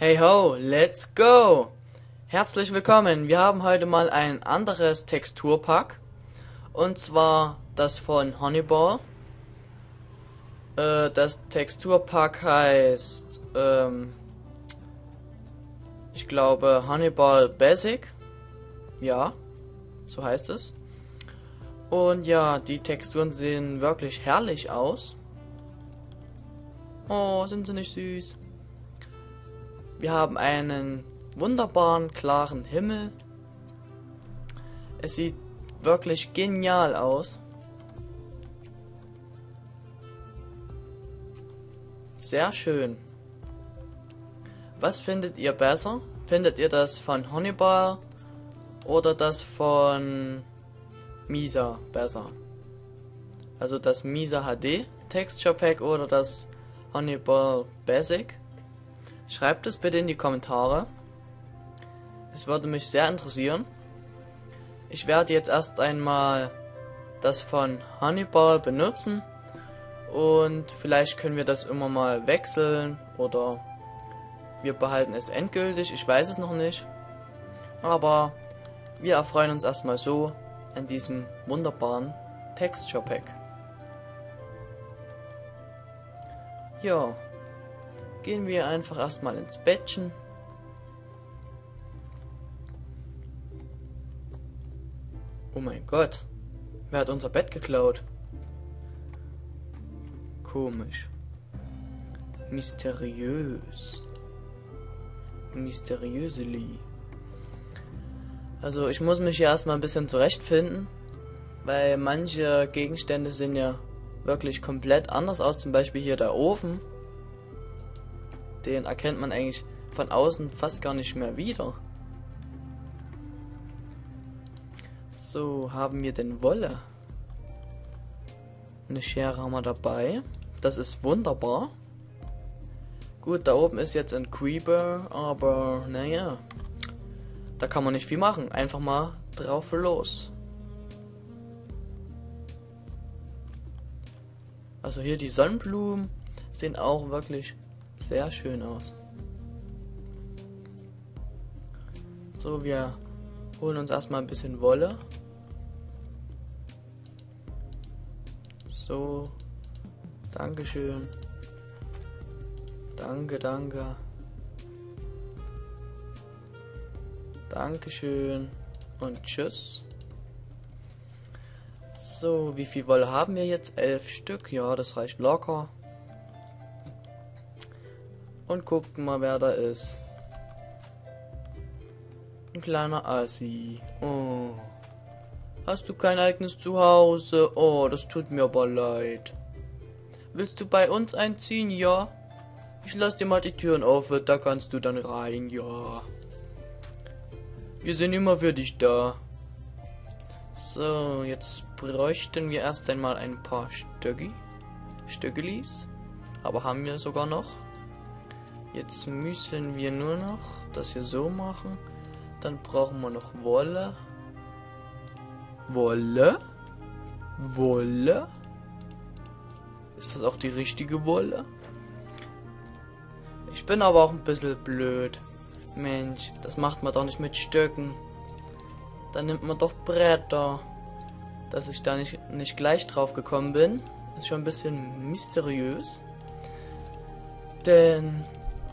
Hey ho, let's go! Herzlich willkommen. Wir haben heute mal ein anderes Texturpack. Und zwar das von Honeyball. Äh, das Texturpack heißt, ähm, ich glaube Honeyball Basic. Ja, so heißt es. Und ja, die Texturen sehen wirklich herrlich aus. Oh, sind sie nicht süß? Wir haben einen wunderbaren, klaren Himmel. Es sieht wirklich genial aus. Sehr schön. Was findet ihr besser? Findet ihr das von Honeyball oder das von Misa besser? Also das Misa HD Texture Pack oder das Honeyball Basic? Schreibt es bitte in die Kommentare. Es würde mich sehr interessieren. Ich werde jetzt erst einmal das von Honeyball benutzen und vielleicht können wir das immer mal wechseln oder wir behalten es endgültig. Ich weiß es noch nicht. Aber wir erfreuen uns erstmal so an diesem wunderbaren Texture Pack. Ja gehen wir einfach erstmal ins Bettchen. Oh mein Gott. Wer hat unser Bett geklaut? Komisch. Mysteriös. Mysteriösely. Also ich muss mich hier erstmal ein bisschen zurechtfinden, weil manche Gegenstände sehen ja wirklich komplett anders aus. Zum Beispiel hier der Ofen den erkennt man eigentlich von außen fast gar nicht mehr wieder. So, haben wir denn Wolle? Eine Schere haben wir dabei. Das ist wunderbar. Gut, da oben ist jetzt ein Creeper, aber naja. Da kann man nicht viel machen. Einfach mal drauf los. Also hier die Sonnenblumen sehen auch wirklich sehr schön aus. So, wir holen uns erstmal ein bisschen Wolle. So. Dankeschön. Danke, danke. Dankeschön. Und tschüss. So, wie viel Wolle haben wir jetzt? Elf Stück. Ja, das reicht locker. Und guckt mal, wer da ist. Ein kleiner Assi. Oh. Hast du kein eigenes Zuhause? Oh, das tut mir aber leid. Willst du bei uns einziehen? Ja. Ich lass dir mal die Türen auf, da kannst du dann rein, ja. Wir sind immer für dich da. So, jetzt bräuchten wir erst einmal ein paar Stöcki. Stöckelis. Aber haben wir sogar noch. Jetzt müssen wir nur noch das hier so machen. Dann brauchen wir noch Wolle. Wolle? Wolle? Ist das auch die richtige Wolle? Ich bin aber auch ein bisschen blöd. Mensch, das macht man doch nicht mit Stöcken. Dann nimmt man doch Bretter. Dass ich da nicht, nicht gleich drauf gekommen bin, ist schon ein bisschen mysteriös. Denn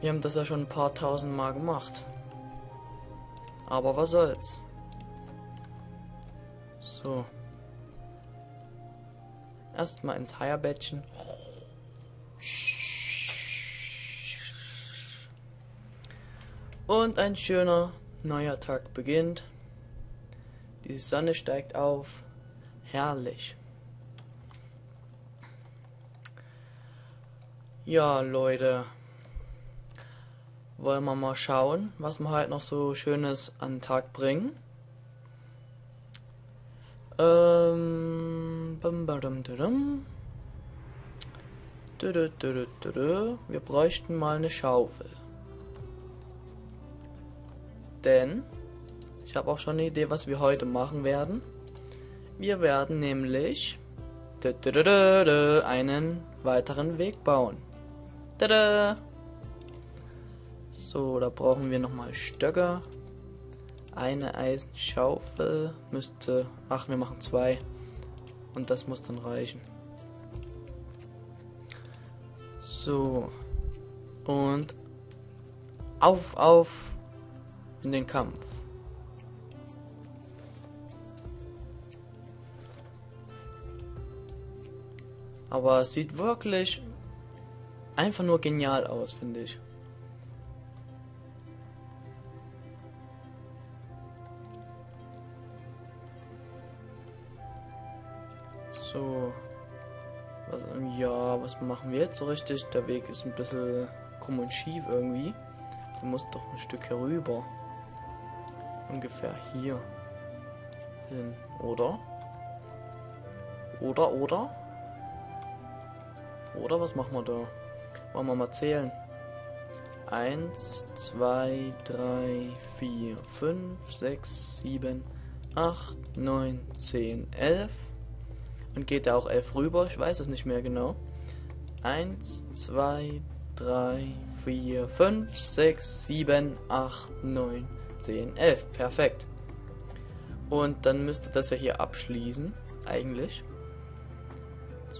wir haben das ja schon ein paar tausend Mal gemacht. Aber was soll's. So. Erstmal ins Heierbettchen. Und ein schöner neuer Tag beginnt. Die Sonne steigt auf. Herrlich. Ja, Leute wollen wir mal schauen, was wir halt noch so Schönes an den Tag bringen. Ähm, wir bräuchten mal eine Schaufel. Denn ich habe auch schon eine Idee, was wir heute machen werden. Wir werden nämlich einen weiteren Weg bauen. Tada! So, da brauchen wir nochmal Stöcke. Eine Eisenschaufel müsste... Ach, wir machen zwei. Und das muss dann reichen. So. Und auf, auf in den Kampf. Aber es sieht wirklich einfach nur genial aus, finde ich. So. Was, ja, was machen wir jetzt so richtig? Der Weg ist ein bisschen krumm und schief irgendwie. Der muss doch ein Stück herüber. Ungefähr hier hin, oder? Oder, oder? Oder was machen wir da? Wollen wir mal zählen? 1, 2, 3, 4, 5, 6, 7, 8, 9, 10, 11. Und geht da auch 11 rüber? Ich weiß es nicht mehr genau. 1, 2, 3, 4, 5, 6, 7, 8, 9, 10, 11. Perfekt. Und dann müsste das ja hier abschließen, eigentlich.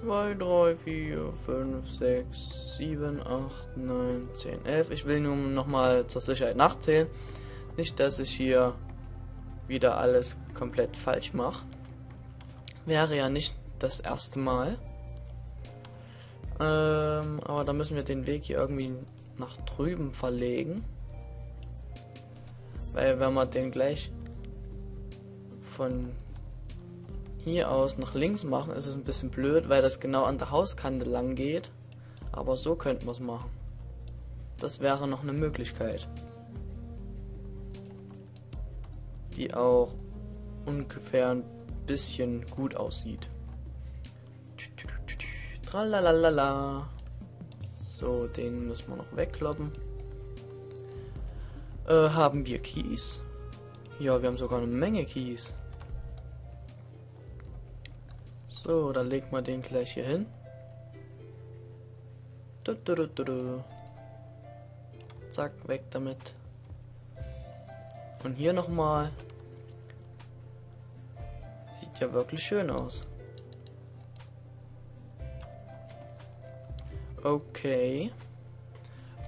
2, 3, 4, 5, 6, 7, 8, 9, 10, 11. Ich will nur nochmal zur Sicherheit nachzählen. Nicht, dass ich hier wieder alles komplett falsch mache. Wäre ja nicht das erste Mal. Ähm, aber da müssen wir den Weg hier irgendwie nach drüben verlegen. Weil wenn wir den gleich von hier aus nach links machen, ist es ein bisschen blöd, weil das genau an der Hauskante lang geht. Aber so könnten wir es machen. Das wäre noch eine Möglichkeit. Die auch ungefähr ein bisschen gut aussieht. Tralalala. So, den müssen wir noch wegkloppen. Äh, haben wir Keys? Ja, wir haben sogar eine Menge Keys. So, dann legt man den gleich hier hin. Du, du, du. Zack, weg damit. Und hier nochmal. Sieht ja wirklich schön aus. Okay.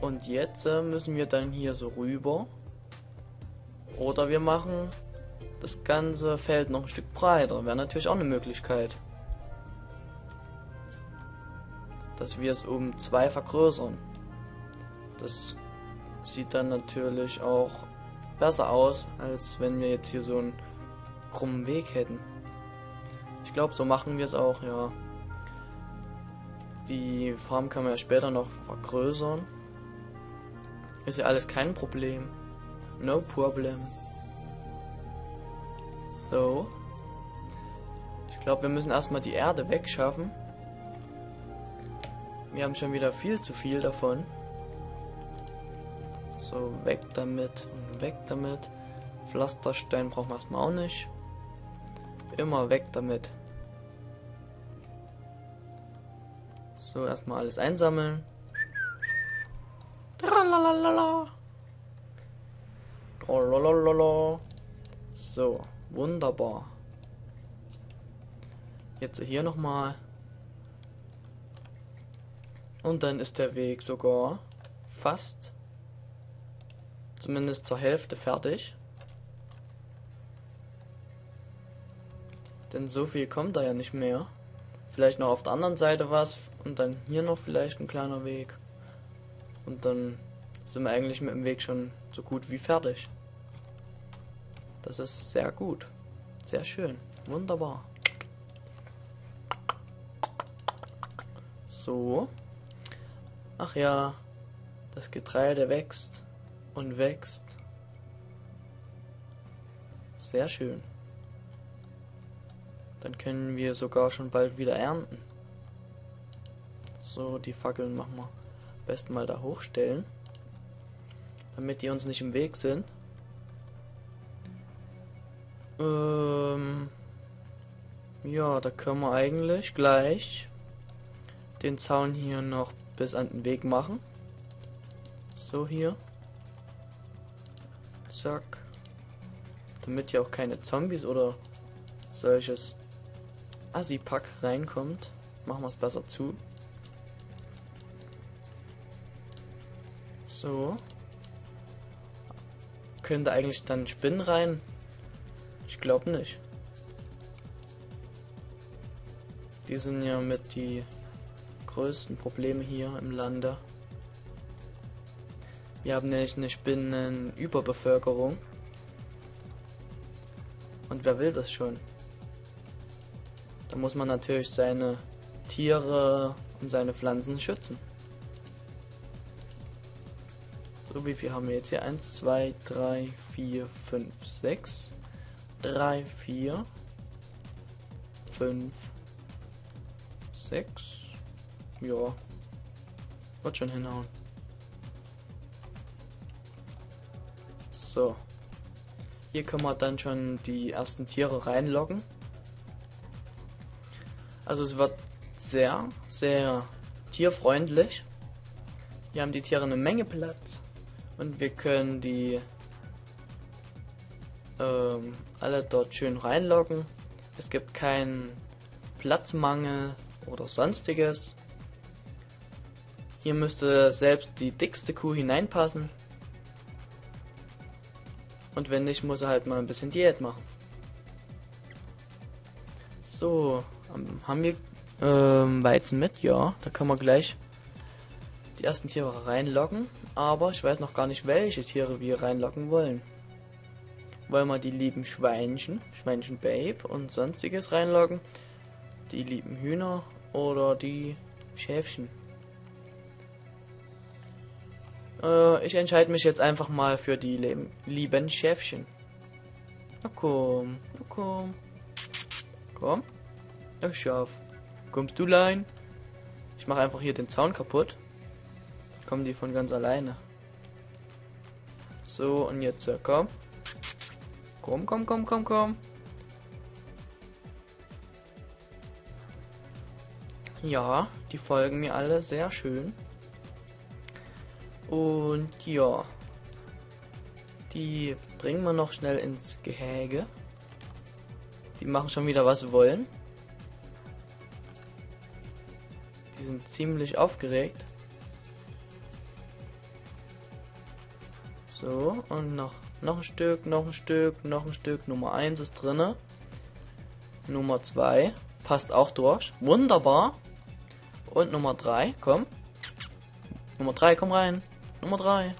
Und jetzt äh, müssen wir dann hier so rüber. Oder wir machen das ganze Feld noch ein Stück breiter. Wäre natürlich auch eine Möglichkeit. Dass wir es um zwei vergrößern. Das sieht dann natürlich auch besser aus, als wenn wir jetzt hier so einen krummen Weg hätten. Ich glaube, so machen wir es auch, ja. Die Farm kann man ja später noch vergrößern. Ist ja alles kein Problem. No problem. So. Ich glaube, wir müssen erstmal die Erde wegschaffen. Wir haben schon wieder viel zu viel davon. So, weg damit und weg damit. Pflasterstein brauchen wir erstmal auch nicht. Immer weg damit. So, erstmal alles einsammeln. Tralalala. Tralalala. So, wunderbar. Jetzt hier nochmal. Und dann ist der Weg sogar fast zumindest zur Hälfte fertig. Denn so viel kommt da ja nicht mehr. Vielleicht noch auf der anderen Seite was und dann hier noch vielleicht ein kleiner Weg. Und dann sind wir eigentlich mit dem Weg schon so gut wie fertig. Das ist sehr gut. Sehr schön. Wunderbar. So. Ach ja, das Getreide wächst und wächst. Sehr schön. Dann können wir sogar schon bald wieder ernten. So, die Fackeln machen wir am besten mal da hochstellen. Damit die uns nicht im Weg sind. Ähm ja, da können wir eigentlich gleich den Zaun hier noch bis an den Weg machen. So hier. Zack. Damit hier auch keine Zombies oder solches Assi-Pack reinkommt, machen wir es besser zu. So. Könnte eigentlich dann Spinnen rein? Ich glaube nicht. Die sind ja mit die größten Probleme hier im Lande. Wir haben nämlich eine Spinnenüberbevölkerung. Und wer will das schon? Da muss man natürlich seine Tiere und seine Pflanzen schützen. So, wie viel haben wir jetzt hier? 1, 2, 3, 4, 5, 6. 3, 4, 5, 6. Ja. Wird schon hinhauen. So. Hier können wir dann schon die ersten Tiere reinloggen. Also es wird sehr, sehr tierfreundlich. Hier haben die Tiere eine Menge Platz. Und wir können die ähm, alle dort schön reinloggen. Es gibt keinen Platzmangel oder sonstiges. Hier müsste selbst die dickste Kuh hineinpassen. Und wenn nicht, muss er halt mal ein bisschen Diät machen. So, ähm, haben wir ähm, Weizen mit? Ja, da kann man gleich die ersten Tiere reinloggen. Aber ich weiß noch gar nicht, welche Tiere wir reinloggen wollen. Wollen wir die lieben Schweinchen, Schweinchen Babe und sonstiges reinloggen? Die lieben Hühner oder die Schäfchen? Äh, ich entscheide mich jetzt einfach mal für die lieben Schäfchen. Na komm, na komm. Komm. Ja, Schaf. Kommst du rein? Ich mache einfach hier den Zaun kaputt. Kommen die von ganz alleine. So, und jetzt äh, komm. Komm, komm, komm, komm, komm. Ja, die folgen mir alle sehr schön. Und ja. Die bringen wir noch schnell ins Gehäge. Die machen schon wieder was wollen. Die sind ziemlich aufgeregt. So, und noch, noch ein Stück, noch ein Stück, noch ein Stück. Nummer 1 ist drinne. Nummer 2 passt auch durch. Wunderbar. Und Nummer 3, komm. Nummer 3, komm rein. Nummer 3.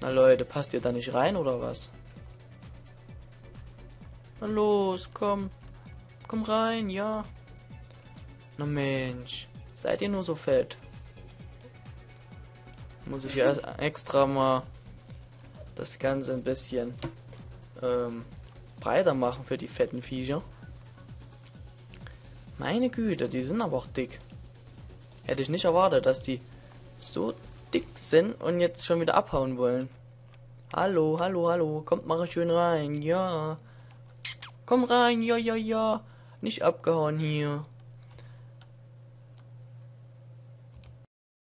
Na Leute, passt ihr da nicht rein oder was? Na los, komm. Komm rein, ja. Na Mensch, seid ihr nur so fett? Muss ich ja extra mal das Ganze ein bisschen ähm, breiter machen für die fetten Viecher. Meine Güte, die sind aber auch dick. Hätte ich nicht erwartet, dass die so dick sind und jetzt schon wieder abhauen wollen. Hallo, hallo, hallo, kommt mal schön rein, ja. Komm rein, ja, ja, ja. Nicht abgehauen hier.